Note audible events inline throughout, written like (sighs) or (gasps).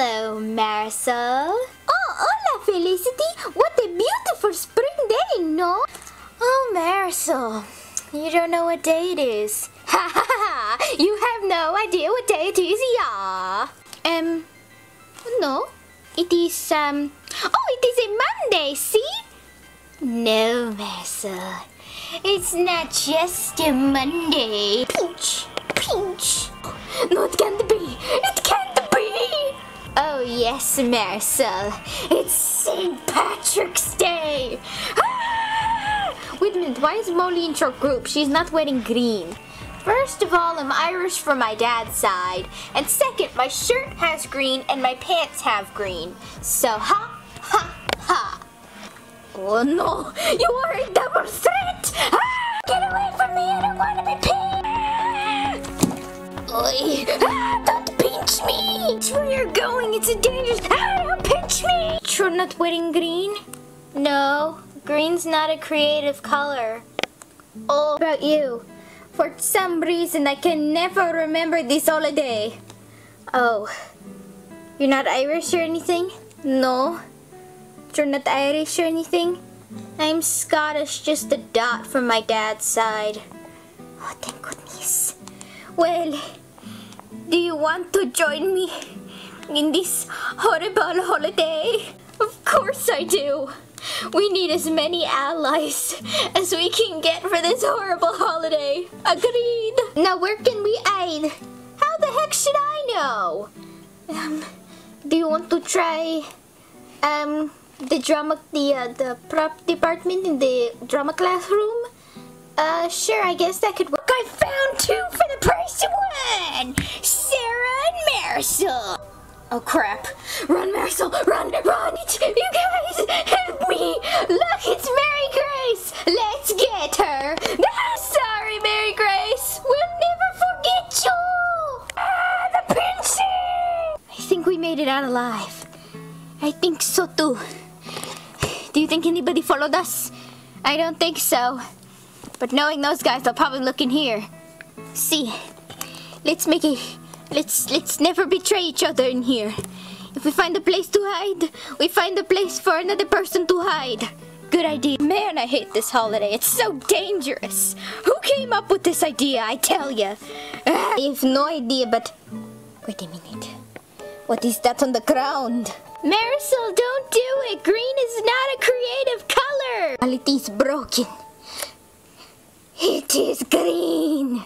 Hello, Marisol. Oh, hola, Felicity. What a beautiful spring day, no? Oh, Marisol, you don't know what day it is. (laughs) Ha ha ha! You have no idea what day it is, yeah. Um, no. It is, um, oh, it is a Monday, see? No, Marisol. It's not just a Monday. Pinch, pinch. No, it can't be. It can't yes, Marisol. It's St. Patrick's Day. Ah! Wait a minute, why is Molly in your group? She's not wearing green. First of all, I'm Irish from my dad's side. And second, my shirt has green and my pants have green. So, ha, ha, ha. Oh no, you are a double threat! Where you're going, it's a dangerous... Ah, pinch me! You're not wearing green? No, green's not a creative color. Oh, about you? For some reason, I can never remember this holiday. Oh, you're not Irish or anything? No. You're not Irish or anything? I'm Scottish, just a dot from my dad's side. Oh, thank goodness. Well, do you want to join me in this horrible holiday? Of course I do. We need as many allies as we can get for this horrible holiday. Agreed. Now where can we aid? How the heck should I know? Um, do you want to try, um, the drama, the, uh, the prop department in the drama classroom? Uh, sure, I guess that could work. I found two for the price of one! Sarah and Marisol! Oh crap. Run, Marisol! Run! Run! You guys! Help me! Look, it's Mary Grace! Let's get her! Ah, sorry, Mary Grace! We'll never forget you! Ah, the pinching! I think we made it out alive. I think so too. Do you think anybody followed us? I don't think so. But knowing those guys, they'll probably look in here. See, let's make it Let's let's never betray each other in here. If we find a place to hide, we find a place for another person to hide. Good idea. Man, I hate this holiday. It's so dangerous. Who came up with this idea, I tell you? Ah, I have no idea, but... Wait a minute. What is that on the ground? Marisol, don't do it. Green is not a creative color. Reality is broken. It is green.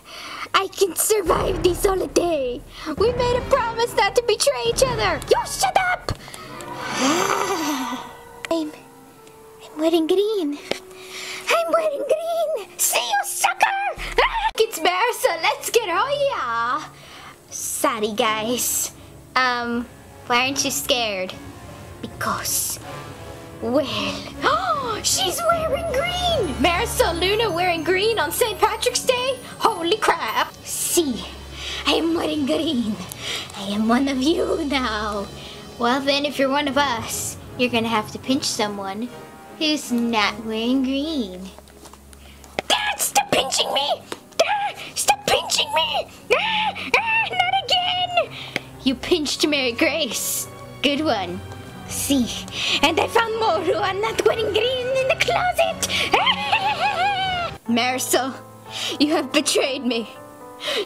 I can survive this holiday. We made a promise not to betray each other. You shut up! (sighs) I'm, I'm wearing green. I'm wearing green. See you, sucker! it's Marissa. Let's get oh yeah. Sorry, guys. Um, why aren't you scared? Because well, oh, (gasps) she's wearing green! Marisol Luna wearing green on St. Patrick's Day? Holy crap! See, I am wearing green. I am one of you now. Well then, if you're one of us, you're gonna have to pinch someone who's not wearing green. Dad, stop pinching me! Dad, stop pinching me! Ah, ah, not again! You pinched Mary Grace. Good one. See, and I found more who are not wearing green in the closet. (laughs) Marisol, you have betrayed me.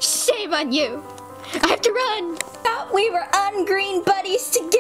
Shame on you. I have to run. Thought we were on green buddies together,